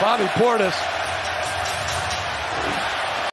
Bobby Portis